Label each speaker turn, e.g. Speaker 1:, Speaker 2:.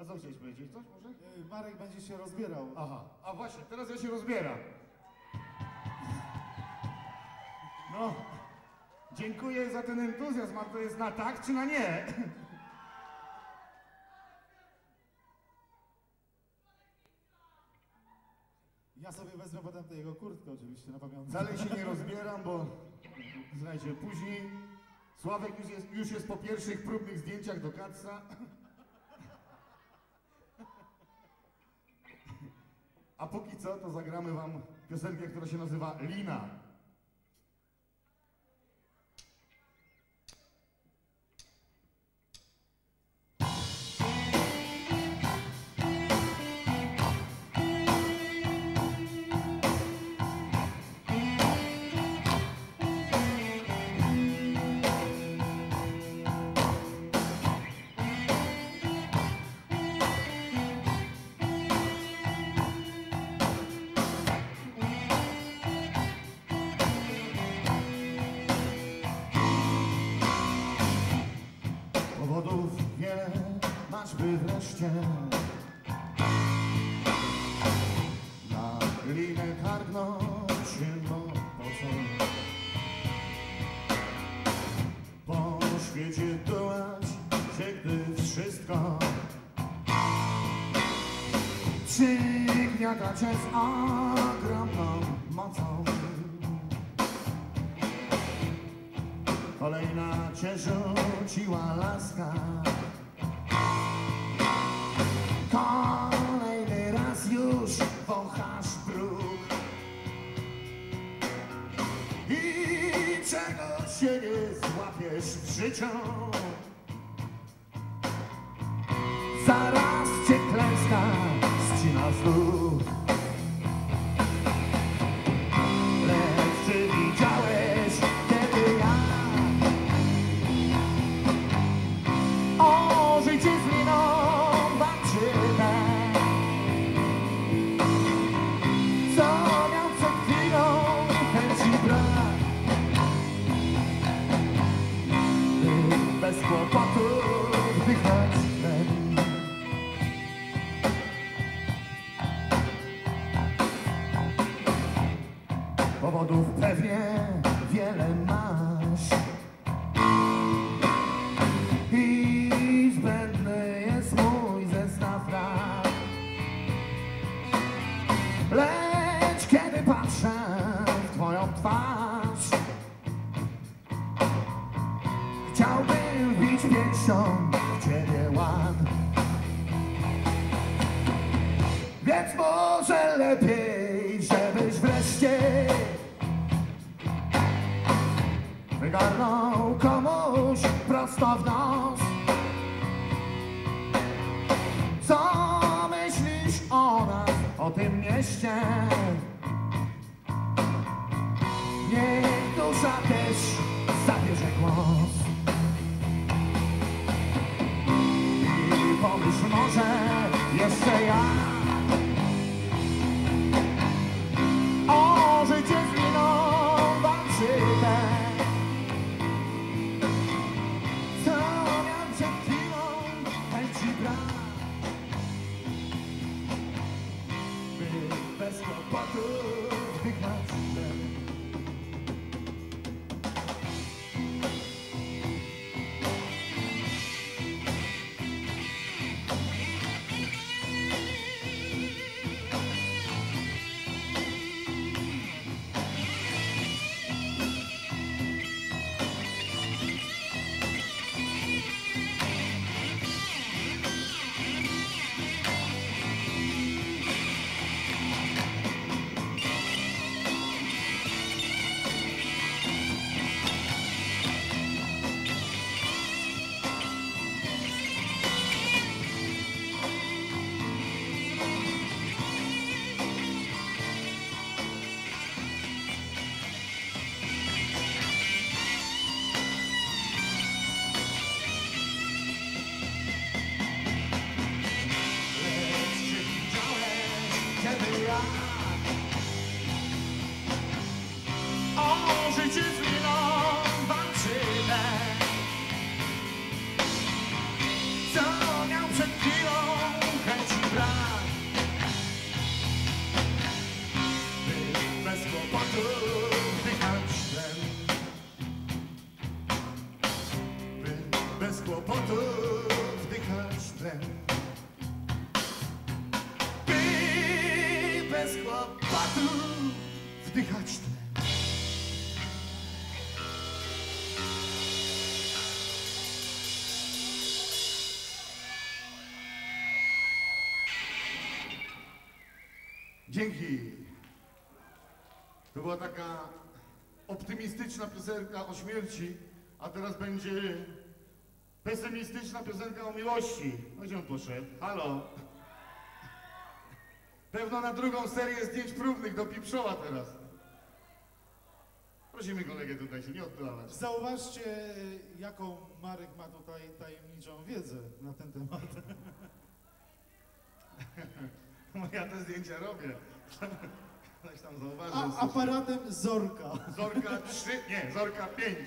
Speaker 1: A co chciałeś powiedzieć? Coś może?
Speaker 2: Y, Marek będzie się rozbierał.
Speaker 1: Aha, a właśnie, teraz ja się rozbieram. No, dziękuję za ten entuzjazm, a to jest na tak czy na nie?
Speaker 2: Ja sobie wezmę potem tę jego kurtkę oczywiście na pamiątkę.
Speaker 1: Dalej się nie rozbieram, bo słuchajcie, później Sławek już jest, już jest po pierwszych próbnych zdjęciach do Katsa. A póki co, to zagramy wam piosenkę, która się nazywa Lina. Wreszcie Na linę się, no po co? Po świecie tułać się, gdy wszystko. Przygniata cię z ogromną mocą. Kolejna cię rzuciła laska Zaraz cię klęska ścina znów Powodów pewnie wiele masz. I zbędny jest mój zestaw lat Lecz kiedy patrzę w twoją twarz Chciałbym wbić pięścią w ciebie ład. Więc może lepiej, Wygarnął komuś prosto w nos Co myślisz o nas, o tym mieście? Brak By bez kłopotu wdychać tlen By bez kłopotu wdychać tlen By bez kłopotu wdychać tlen Dzięki. To była taka optymistyczna piosenka o śmierci, a teraz będzie pesymistyczna piosenka o miłości. No gdzie on poszedł? Halo? Pewno na drugą serię zdjęć próbnych do Pipszoła teraz. Prosimy kolegę tutaj się nie oddalać.
Speaker 2: Zauważcie, jaką Marek ma tutaj tajemniczą wiedzę na ten temat.
Speaker 1: No ja te zdjęcia robię. Ktoś tam zauważył.
Speaker 2: A aparatem Zorka.
Speaker 1: Zorka 3, nie, Zorka 5.